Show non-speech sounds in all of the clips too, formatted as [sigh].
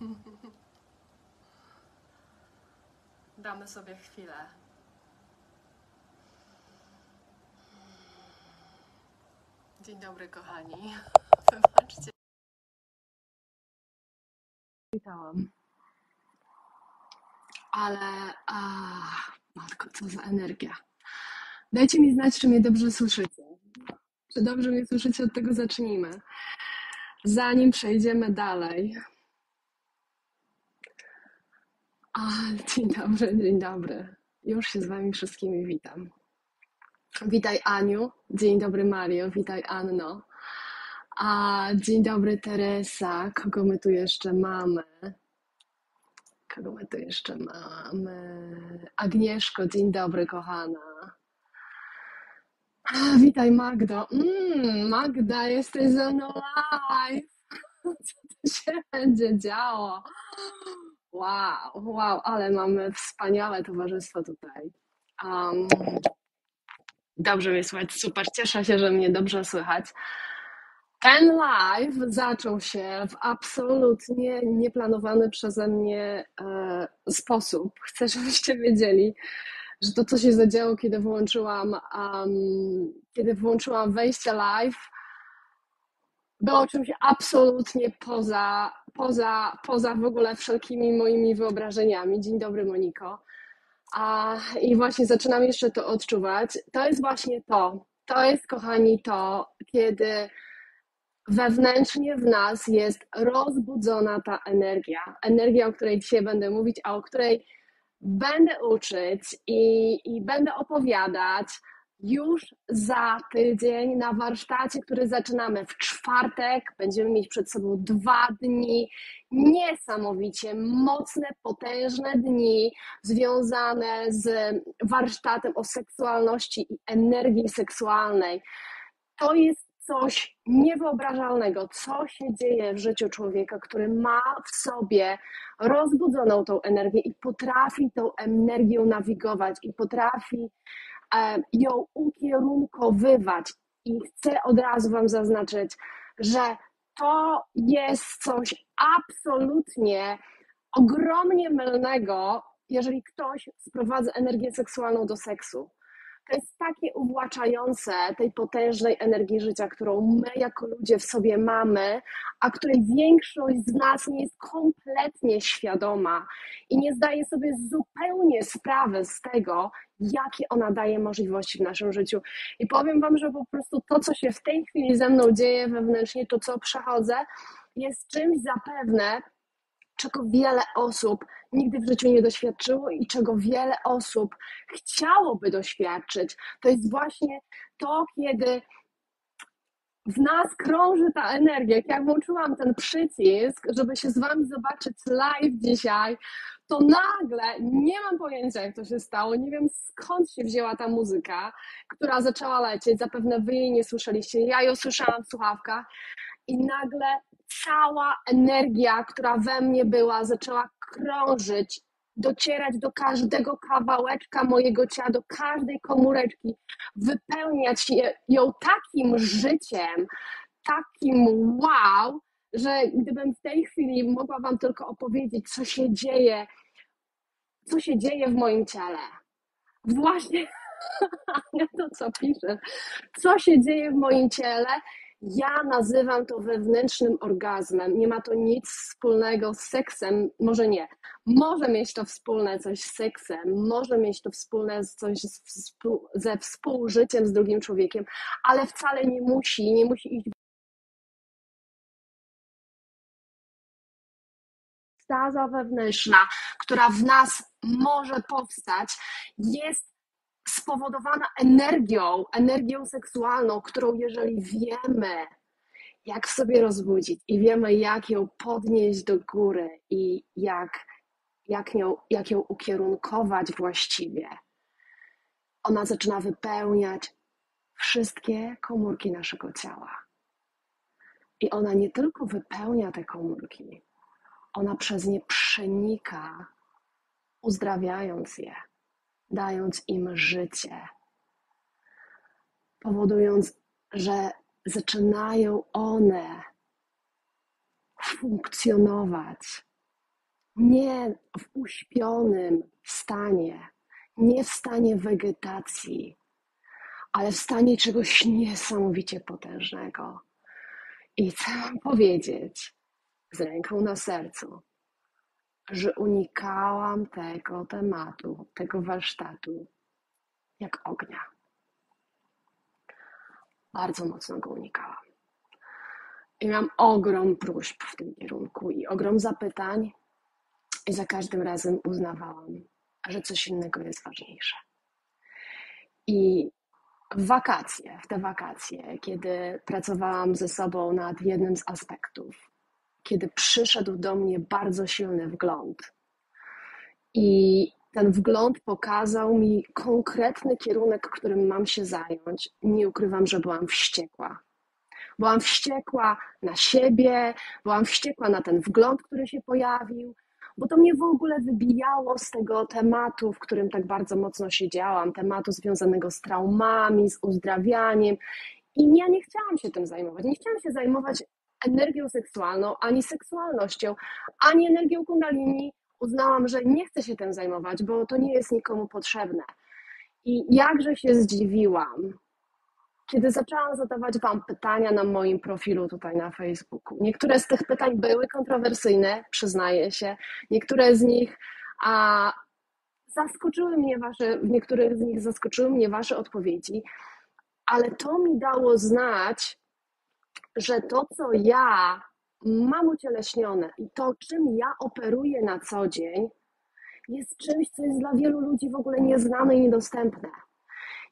[laughs] Damy sobie chwilę. Dzień dobry, kochani. [laughs] Wybaczcie. Witam. Ale, a, matko, co za energia. Dajcie mi znać, czy mnie dobrze słyszycie. Czy dobrze mnie słyszycie? Od tego zacznijmy. Zanim przejdziemy dalej. A, [laughs] dzień dobry, dzień dobry. Już się z Wami wszystkimi witam. Witaj Aniu, dzień dobry Mario, witaj Anno. A, dzień dobry Teresa, kogo my tu jeszcze mamy? Kogo my tu jeszcze mamy? Agnieszko, dzień dobry kochana. A, witaj Magdo. Mm, Magda, jesteś ze mną live. [laughs] Co tu się będzie działo? Wow, wow, ale mamy wspaniałe towarzystwo tutaj. Um, dobrze mnie słychać, super, cieszę się, że mnie dobrze słychać. Ten live zaczął się w absolutnie nieplanowany przeze mnie e, sposób. Chcę, żebyście wiedzieli, że to, co się zadziało, kiedy włączyłam, um, kiedy włączyłam wejście live, było czymś absolutnie poza, poza, poza w ogóle wszelkimi moimi wyobrażeniami. Dzień dobry, Moniko. A, I właśnie zaczynam jeszcze to odczuwać. To jest właśnie to. To jest, kochani, to, kiedy wewnętrznie w nas jest rozbudzona ta energia. Energia, o której dzisiaj będę mówić, a o której będę uczyć i, i będę opowiadać już za tydzień na warsztacie, który zaczynamy w czwartek. Będziemy mieć przed sobą dwa dni niesamowicie mocne, potężne dni związane z warsztatem o seksualności i energii seksualnej. To jest coś niewyobrażalnego, co się dzieje w życiu człowieka, który ma w sobie rozbudzoną tą energię i potrafi tą energią nawigować i potrafi ją ukierunkowywać. I chcę od razu Wam zaznaczyć, że to jest coś absolutnie ogromnie mylnego, jeżeli ktoś sprowadza energię seksualną do seksu to jest takie uwłaczające tej potężnej energii życia, którą my jako ludzie w sobie mamy, a której większość z nas nie jest kompletnie świadoma i nie zdaje sobie zupełnie sprawy z tego, jakie ona daje możliwości w naszym życiu. I powiem Wam, że po prostu to, co się w tej chwili ze mną dzieje wewnętrznie, to co przechodzę, jest czymś zapewne, czego wiele osób nigdy w życiu nie doświadczyło i czego wiele osób chciałoby doświadczyć. To jest właśnie to, kiedy w nas krąży ta energia. Jak ja włączyłam ten przycisk, żeby się z Wami zobaczyć live dzisiaj, to nagle nie mam pojęcia, jak to się stało. Nie wiem skąd się wzięła ta muzyka, która zaczęła lecieć. Zapewne Wy jej nie słyszeliście. Ja ją słyszałam w słuchawkach i nagle cała energia, która we mnie była, zaczęła krążyć, docierać do każdego kawałeczka mojego ciała, do każdej komóreczki, wypełniać ją takim życiem, takim wow, że gdybym w tej chwili mogła Wam tylko opowiedzieć, co się dzieje, co się dzieje w moim ciele. Właśnie [laughs] to, co piszę, co się dzieje w moim ciele ja nazywam to wewnętrznym orgazmem. Nie ma to nic wspólnego z seksem, może nie. Może mieć to wspólne coś z seksem, może mieć to wspólne coś ze współżyciem z drugim człowiekiem, ale wcale nie musi, nie musi iść ekstaza wewnętrzna, która w nas może powstać, jest spowodowana energią, energią seksualną, którą jeżeli wiemy, jak sobie rozbudzić i wiemy, jak ją podnieść do góry i jak, jak, ją, jak ją ukierunkować właściwie, ona zaczyna wypełniać wszystkie komórki naszego ciała. I ona nie tylko wypełnia te komórki, ona przez nie przenika, uzdrawiając je dając im życie, powodując, że zaczynają one funkcjonować nie w uśpionym stanie, nie w stanie wegetacji, ale w stanie czegoś niesamowicie potężnego. I chcę powiedzieć z ręką na sercu, że unikałam tego tematu, tego warsztatu jak ognia. Bardzo mocno go unikałam. I miałam ogrom próśb w tym kierunku i ogrom zapytań, i za każdym razem uznawałam, że coś innego jest ważniejsze. I w wakacje, w te wakacje, kiedy pracowałam ze sobą nad jednym z aspektów, kiedy przyszedł do mnie bardzo silny wgląd i ten wgląd pokazał mi konkretny kierunek, którym mam się zająć. Nie ukrywam, że byłam wściekła. Byłam wściekła na siebie, byłam wściekła na ten wgląd, który się pojawił, bo to mnie w ogóle wybijało z tego tematu, w którym tak bardzo mocno siedziałam, tematu związanego z traumami, z uzdrawianiem. I ja nie chciałam się tym zajmować. Nie chciałam się zajmować energią seksualną, ani seksualnością, ani energią kundalini. Uznałam, że nie chcę się tym zajmować, bo to nie jest nikomu potrzebne. I jakże się zdziwiłam, kiedy zaczęłam zadawać Wam pytania na moim profilu tutaj na Facebooku. Niektóre z tych pytań były kontrowersyjne, przyznaję się. Niektóre z nich a, zaskoczyły mnie Wasze, w niektórych z nich zaskoczyły mnie Wasze odpowiedzi, ale to mi dało znać, że to, co ja mam ucieleśnione i to, czym ja operuję na co dzień, jest czymś, co jest dla wielu ludzi w ogóle nieznane i niedostępne.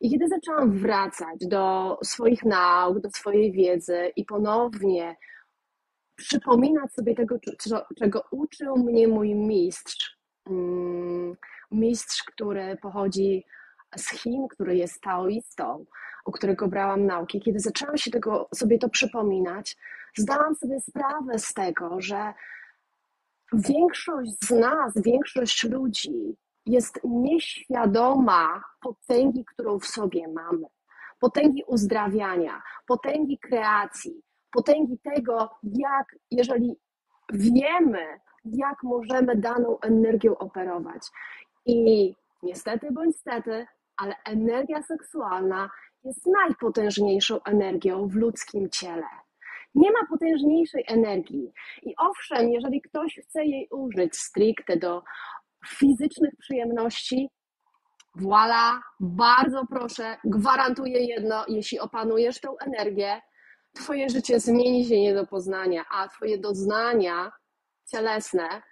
I kiedy zaczęłam wracać do swoich nauk, do swojej wiedzy i ponownie przypominać sobie tego, czego uczył mnie mój mistrz, mm, mistrz, który pochodzi z Chin, który jest taoistą, u którego brałam nauki, kiedy zaczęłam się tego, sobie to przypominać, zdałam sobie sprawę z tego, że większość z nas, większość ludzi jest nieświadoma potęgi, którą w sobie mamy. Potęgi uzdrawiania, potęgi kreacji, potęgi tego, jak, jeżeli wiemy, jak możemy daną energią operować. I niestety bądź stety, ale energia seksualna jest najpotężniejszą energią w ludzkim ciele. Nie ma potężniejszej energii. I owszem, jeżeli ktoś chce jej użyć stricte do fizycznych przyjemności, voila, bardzo proszę, gwarantuję jedno, jeśli opanujesz tą energię, twoje życie zmieni się nie do poznania, a twoje doznania cielesne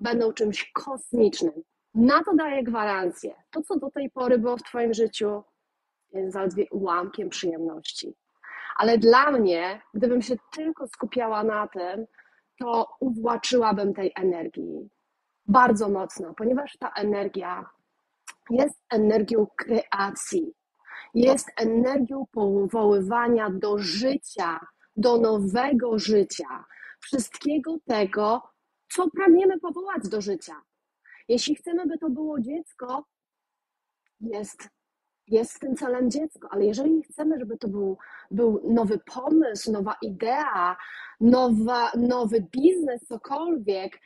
będą czymś kosmicznym. Na to daję gwarancję. To, co do tej pory było w twoim życiu, zaledwie ułamkiem przyjemności. Ale dla mnie, gdybym się tylko skupiała na tym, to uwłaczyłabym tej energii bardzo mocno, ponieważ ta energia jest energią kreacji, jest energią powoływania do życia, do nowego życia, wszystkiego tego, co pragniemy powołać do życia. Jeśli chcemy, by to było dziecko, jest, jest tym celem dziecko, ale jeżeli chcemy, żeby to był, był nowy pomysł, nowa idea, nowa, nowy biznes, cokolwiek,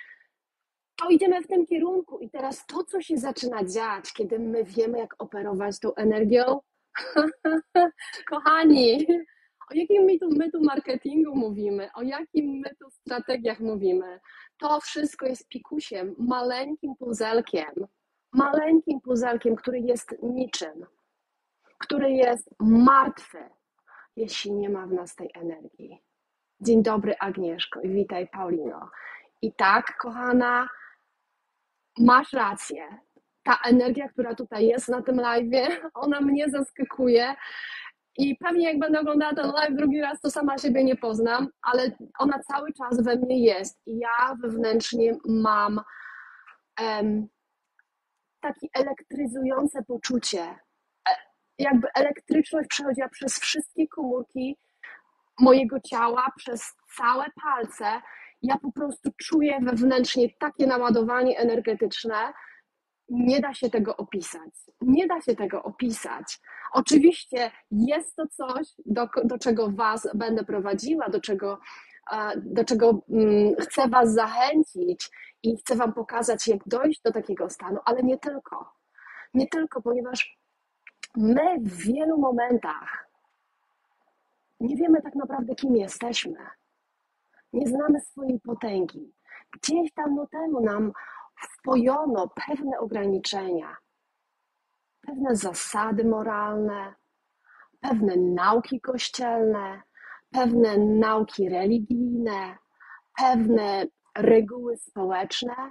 to idziemy w tym kierunku. I teraz to, co się zaczyna dziać, kiedy my wiemy, jak operować tą energią, [laughs] kochani, o jakim my tu, my tu marketingu mówimy, o jakim my tu strategiach mówimy. To wszystko jest pikusiem, maleńkim puzelkiem, maleńkim puzelkiem, który jest niczym, który jest martwy, jeśli nie ma w nas tej energii. Dzień dobry, Agnieszko, i witaj, Paulino. I tak, kochana, masz rację. Ta energia, która tutaj jest na tym live, [laughs] ona mnie zaskakuje. I pewnie jak będę oglądała ten live drugi raz, to sama siebie nie poznam, ale ona cały czas we mnie jest. I ja wewnętrznie mam um, takie elektryzujące poczucie. E, jakby elektryczność przechodziła przez wszystkie komórki mojego ciała, przez całe palce ja po prostu czuję wewnętrznie takie naładowanie energetyczne, nie da się tego opisać. Nie da się tego opisać. Oczywiście jest to coś, do, do czego Was będę prowadziła, do czego do czego mm, chcę Was zachęcić i chcę Wam pokazać, jak dojść do takiego stanu, ale nie tylko. Nie tylko, ponieważ my w wielu momentach nie wiemy tak naprawdę, kim jesteśmy. Nie znamy swojej potęgi. Gdzieś dawno temu nam wpojono pewne ograniczenia, pewne zasady moralne, pewne nauki kościelne, pewne nauki religijne, pewne reguły społeczne,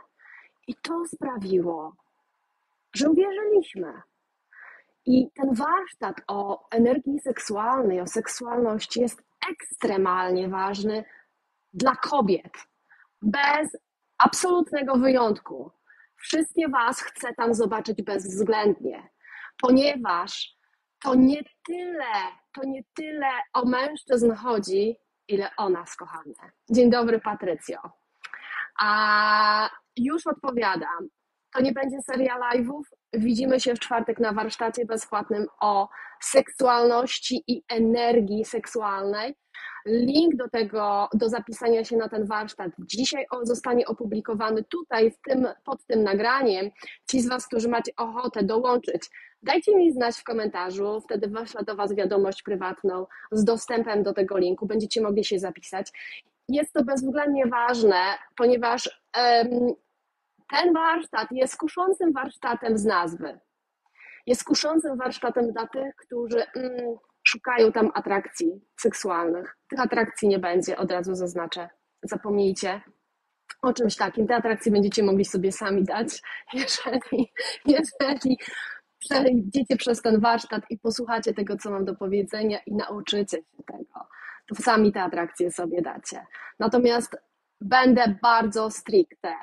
i to sprawiło, że uwierzyliśmy. I ten warsztat o energii seksualnej, o seksualności jest ekstremalnie ważny dla kobiet. Bez absolutnego wyjątku. Wszystkie Was chcę tam zobaczyć bezwzględnie, ponieważ to nie tyle, to nie tyle o mężczyzn chodzi, ile o nas, kochane. Dzień dobry, Patrycjo. A już odpowiadam. To nie będzie seria live'ów. Widzimy się w czwartek na warsztacie bezpłatnym o seksualności i energii seksualnej. Link do tego, do zapisania się na ten warsztat dzisiaj zostanie opublikowany tutaj, w tym, pod tym nagraniem. Ci z Was, którzy macie ochotę dołączyć, dajcie mi znać w komentarzu, wtedy wyślę do Was wiadomość prywatną z dostępem do tego linku, będziecie mogli się zapisać. Jest to bezwzględnie ważne, ponieważ ten warsztat jest kuszącym warsztatem z nazwy. Jest kuszącym warsztatem dla tych, którzy mm, szukają tam atrakcji seksualnych. Tych atrakcji nie będzie, od razu zaznaczę. Zapomnijcie o czymś takim. Te atrakcje będziecie mogli sobie sami dać, [laughs] jeżeli, jeżeli przejdziecie przez ten warsztat i posłuchacie tego, co mam do powiedzenia i nauczycie się tego. To sami te atrakcje sobie dacie. Natomiast będę bardzo stricte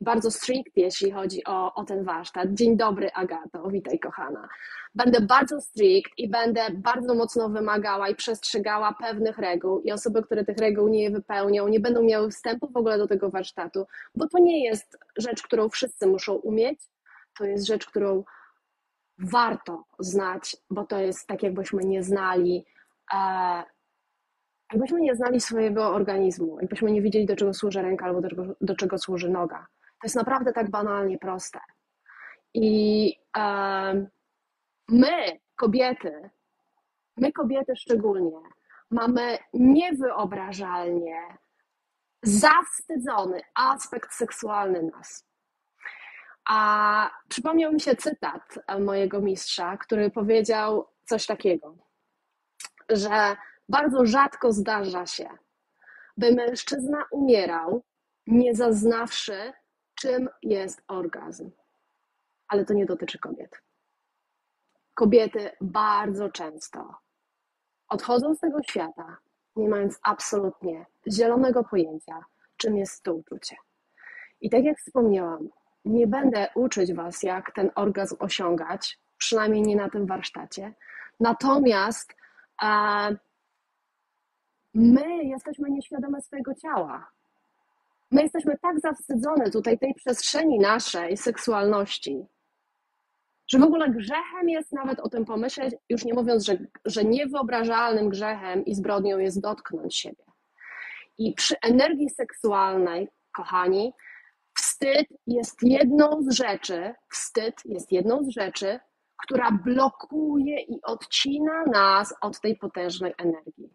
bardzo strict, jeśli chodzi o, o ten warsztat. Dzień dobry, Agato, witaj, kochana. Będę bardzo strict i będę bardzo mocno wymagała i przestrzegała pewnych reguł i osoby, które tych reguł nie wypełnią, nie będą miały wstępu w ogóle do tego warsztatu, bo to nie jest rzecz, którą wszyscy muszą umieć, to jest rzecz, którą warto znać, bo to jest tak, jakbyśmy nie znali e, jakbyśmy nie znali swojego organizmu, jakbyśmy nie wiedzieli, do czego służy ręka albo do czego, do czego służy noga. To jest naprawdę tak banalnie proste. I my, kobiety, my kobiety szczególnie, mamy niewyobrażalnie zawstydzony aspekt seksualny nas. A przypomniał mi się cytat mojego mistrza, który powiedział coś takiego, że bardzo rzadko zdarza się, by mężczyzna umierał, nie zaznawszy czym jest orgazm. Ale to nie dotyczy kobiet. Kobiety bardzo często odchodzą z tego świata, nie mając absolutnie zielonego pojęcia, czym jest to uczucie. I tak jak wspomniałam, nie będę uczyć Was, jak ten orgazm osiągać, przynajmniej nie na tym warsztacie. Natomiast e, my jesteśmy nieświadome swojego ciała. My jesteśmy tak zawstydzone tutaj tej przestrzeni naszej seksualności, że w ogóle grzechem jest nawet o tym pomyśleć, już nie mówiąc, że, że niewyobrażalnym grzechem i zbrodnią jest dotknąć siebie. I przy energii seksualnej, kochani, wstyd jest jedną z rzeczy, wstyd jest jedną z rzeczy, która blokuje i odcina nas od tej potężnej energii.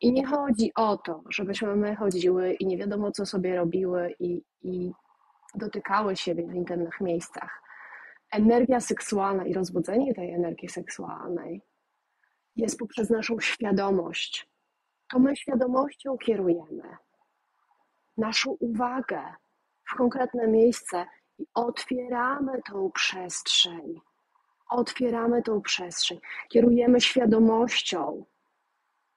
I nie chodzi o to, żebyśmy my chodziły i nie wiadomo, co sobie robiły i, i dotykały siebie w intymnych miejscach. Energia seksualna i rozbudzenie tej energii seksualnej jest poprzez naszą świadomość. To my świadomością kierujemy naszą uwagę w konkretne miejsce i otwieramy tą przestrzeń. Otwieramy tą przestrzeń, kierujemy świadomością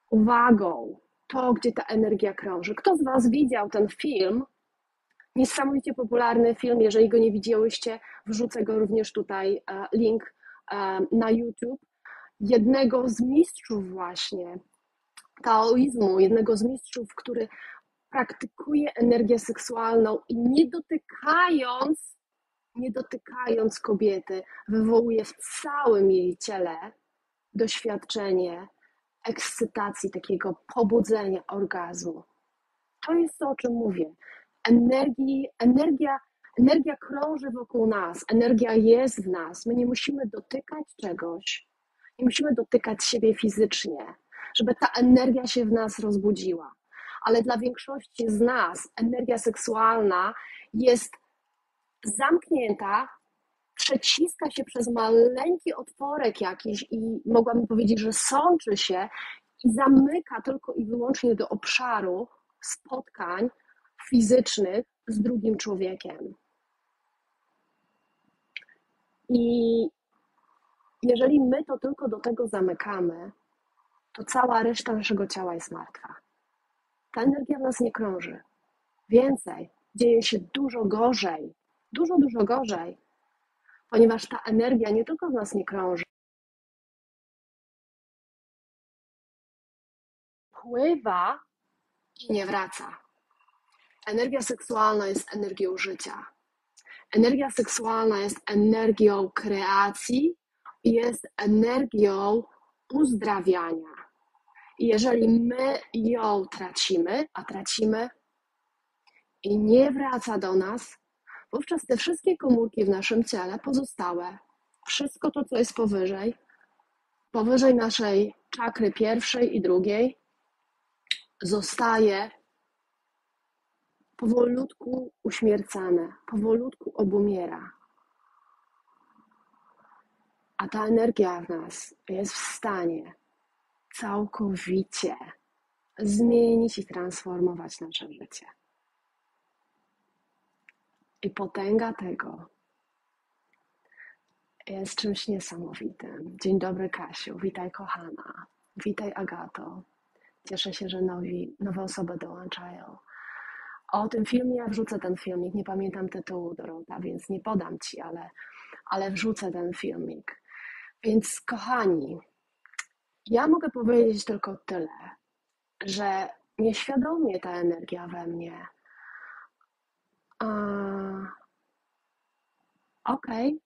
uwagą to, gdzie ta energia krąży. Kto z Was widział ten film? Niesamowicie popularny film. Jeżeli go nie widziałyście, wrzucę go również tutaj, e, link e, na YouTube. Jednego z mistrzów właśnie taoizmu, jednego z mistrzów, który praktykuje energię seksualną i nie dotykając, nie dotykając kobiety, wywołuje w całym jej ciele doświadczenie ekscytacji, takiego pobudzenia orgazmu. To jest to, o czym mówię. Energii, energia, energia krąży wokół nas, energia jest w nas. My nie musimy dotykać czegoś, nie musimy dotykać siebie fizycznie, żeby ta energia się w nas rozbudziła. Ale dla większości z nas energia seksualna jest zamknięta, przeciska się przez maleńki otworek jakiś i mogłabym powiedzieć, że sączy się i zamyka tylko i wyłącznie do obszaru spotkań fizycznych z drugim człowiekiem. I jeżeli my to tylko do tego zamykamy, to cała reszta naszego ciała jest martwa. Ta energia w nas nie krąży. Więcej, dzieje się dużo gorzej, dużo, dużo gorzej, ponieważ ta energia nie tylko w nas nie krąży, pływa i nie wraca. Energia seksualna jest energią życia. Energia seksualna jest energią kreacji jest energią uzdrawiania. Jeżeli my ją tracimy, a tracimy i nie wraca do nas, wówczas te wszystkie komórki w naszym ciele pozostałe, wszystko to, co jest powyżej, powyżej naszej czakry pierwszej i drugiej, zostaje powolutku uśmiercane, powolutku obumiera. A ta energia w nas jest w stanie całkowicie zmienić i transformować nasze życie. I potęga tego jest czymś niesamowitym. Dzień dobry, Kasiu. Witaj, kochana. Witaj, Agato. Cieszę się, że nowi, nowe osoby dołączają. O tym filmie ja wrzucę ten filmik. Nie pamiętam tytułu Dorota, więc nie podam ci, ale, ale wrzucę ten filmik. Więc, kochani, ja mogę powiedzieć tylko tyle, że nieświadomie ta energia we mnie. Okej.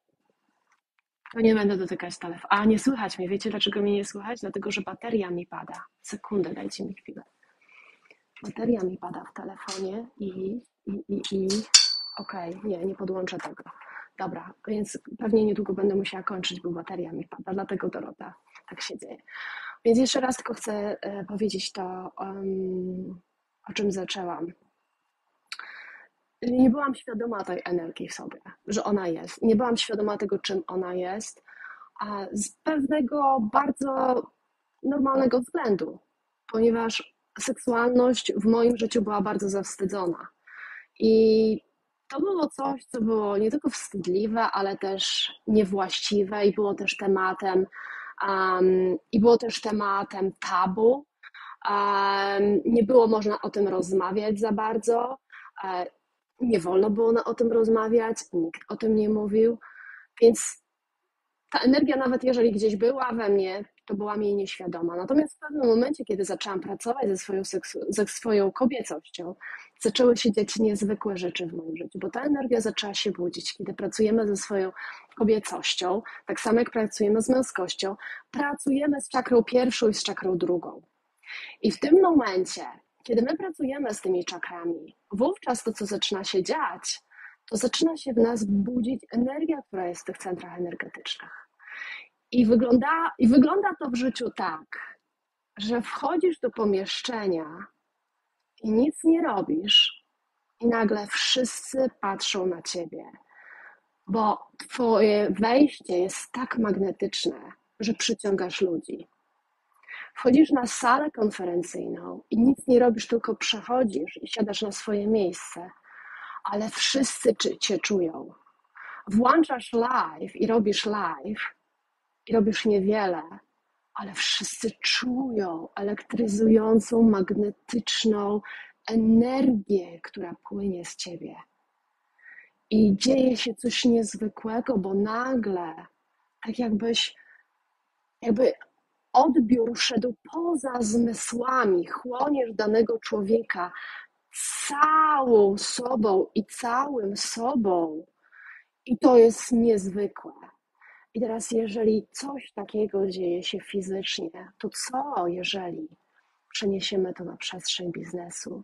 To nie będę dotykać telefonu. A nie słychać mnie. Wiecie, dlaczego mnie nie słychać? Dlatego, że bateria mi pada. Sekundę, dajcie mi chwilę. Bateria mi pada w telefonie i, i, i, i... okej, nie, nie podłączę tego. Dobra, więc pewnie niedługo będę musiała kończyć, bo bateria mi pada, dlatego Dorota, tak się dzieje. Więc jeszcze raz tylko chcę e, powiedzieć to, o czym zaczęłam. Nie byłam świadoma tej energii w sobie, że ona jest. Nie byłam świadoma tego, czym ona jest, a z pewnego bardzo normalnego względu, ponieważ seksualność w moim życiu była bardzo zawstydzona. I to było coś, co było nie tylko wstydliwe, ale też niewłaściwe i było też tematem um, i było też tematem tabu. Um, nie było można o tym rozmawiać za bardzo. Um, nie wolno było o tym rozmawiać, nikt o tym nie mówił, więc ta energia, nawet jeżeli gdzieś była we mnie, to byłam jej nieświadoma. Natomiast w pewnym momencie, kiedy zaczęłam pracować ze swoją, ze swoją kobiecością, zaczęły się dziać niezwykłe rzeczy w moim życiu, bo ta energia zaczęła się budzić. Kiedy pracujemy ze swoją kobiecością, tak samo jak pracujemy z męskością, pracujemy z czakrą pierwszą i z czakrą drugą. I w tym momencie, kiedy my pracujemy z tymi czakrami, wówczas to, co zaczyna się dziać, to zaczyna się w nas budzić energia, która jest w tych centrach energetycznych. I wygląda, I wygląda to w życiu tak, że wchodzisz do pomieszczenia i nic nie robisz, i nagle wszyscy patrzą na ciebie, bo twoje wejście jest tak magnetyczne, że przyciągasz ludzi. Wchodzisz na salę konferencyjną i nic nie robisz, tylko przechodzisz i siadasz na swoje miejsce, ale wszyscy cię czują. Włączasz live i robisz live i robisz niewiele, ale wszyscy czują elektryzującą, magnetyczną energię, która płynie z ciebie. I dzieje się coś niezwykłego, bo nagle, tak jakbyś, jakby odbiór szedł poza zmysłami, chłoniesz danego człowieka całą sobą i całym sobą. I to jest niezwykłe. I teraz, jeżeli coś takiego dzieje się fizycznie, to co, jeżeli przeniesiemy to na przestrzeń biznesu?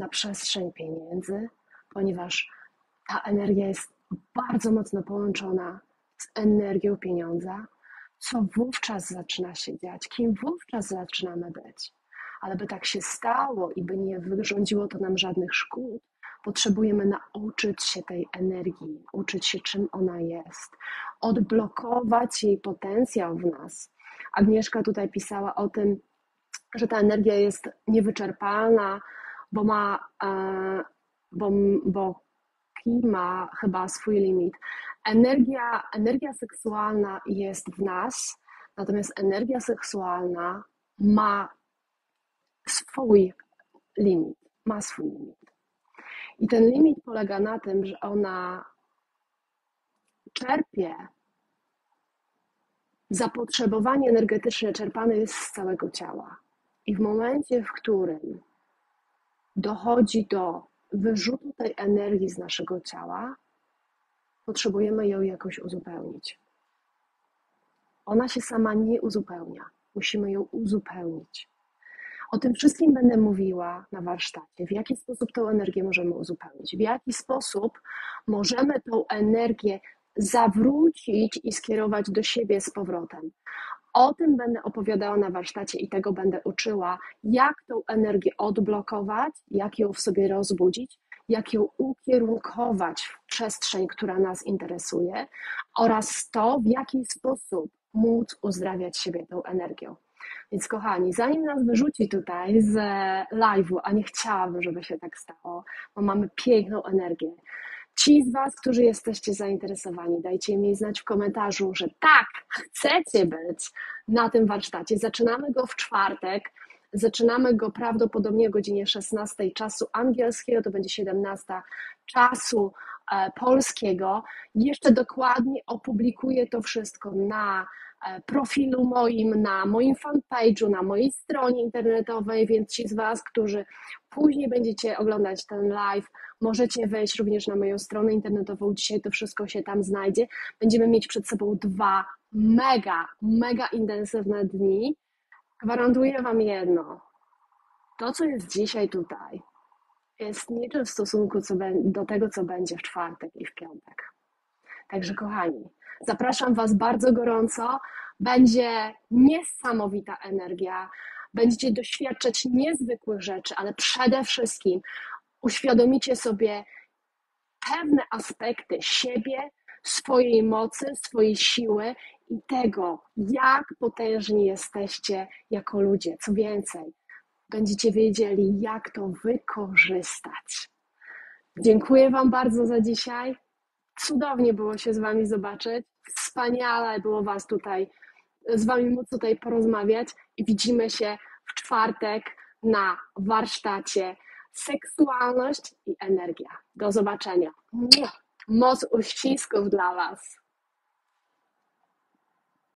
na przestrzeń pieniędzy, ponieważ ta energia jest bardzo mocno połączona z energią pieniądza, co wówczas zaczyna się dziać, kim wówczas zaczynamy być. Ale by tak się stało i by nie wyrządziło to nam żadnych szkód, potrzebujemy nauczyć się tej energii, uczyć się, czym ona jest, odblokować jej potencjał w nas. Agnieszka tutaj pisała o tym, że ta energia jest niewyczerpalna, bo ma, e, bo, bo ma chyba swój limit. Energia, energia seksualna jest w nas, natomiast energia seksualna ma swój limit, ma swój limit. I ten limit polega na tym, że ona czerpie zapotrzebowanie energetyczne czerpane jest z całego ciała. I w momencie, w którym dochodzi do wyrzutu tej energii z naszego ciała, potrzebujemy ją jakoś uzupełnić. Ona się sama nie uzupełnia. Musimy ją uzupełnić. O tym wszystkim będę mówiła na warsztacie. W jaki sposób tą energię możemy uzupełnić? W jaki sposób możemy tą energię zawrócić i skierować do siebie z powrotem? O tym będę opowiadała na warsztacie i tego będę uczyła, jak tą energię odblokować, jak ją w sobie rozbudzić, jak ją ukierunkować w przestrzeń, która nas interesuje oraz to, w jaki sposób móc uzdrawiać siebie tą energią. Więc kochani, zanim nas wyrzuci tutaj z live'u, a nie chciałabym, żeby się tak stało, bo mamy piękną energię, Ci z Was, którzy jesteście zainteresowani, dajcie mi znać w komentarzu, że tak, chcecie być na tym warsztacie. Zaczynamy go w czwartek. Zaczynamy go prawdopodobnie o godzinie 16 czasu angielskiego, to będzie 17 czasu e, polskiego. Jeszcze dokładnie opublikuję to wszystko na E, profilu moim, na moim fanpage'u, na mojej stronie internetowej, więc ci z Was, którzy później będziecie oglądać ten live, możecie wejść również na moją stronę internetową. Dzisiaj to wszystko się tam znajdzie. Będziemy mieć przed sobą dwa mega, mega intensywne dni. Gwarantuję Wam jedno. To, co jest dzisiaj tutaj, jest niczym w stosunku do tego, co będzie w czwartek i w piątek. Także, kochani, Zapraszam Was bardzo gorąco. Będzie niesamowita energia. Będziecie doświadczać niezwykłych rzeczy, ale przede wszystkim uświadomicie sobie pewne aspekty siebie, swojej mocy, swojej siły i tego, jak potężni jesteście jako ludzie. Co więcej, będziecie wiedzieli, jak to wykorzystać. Dziękuję Wam bardzo za dzisiaj. Cudownie było się z Wami zobaczyć. Wspaniale było Was tutaj, z Wami móc tutaj porozmawiać i widzimy się w czwartek na warsztacie Seksualność i energia. Do zobaczenia. Moc uścisków dla Was.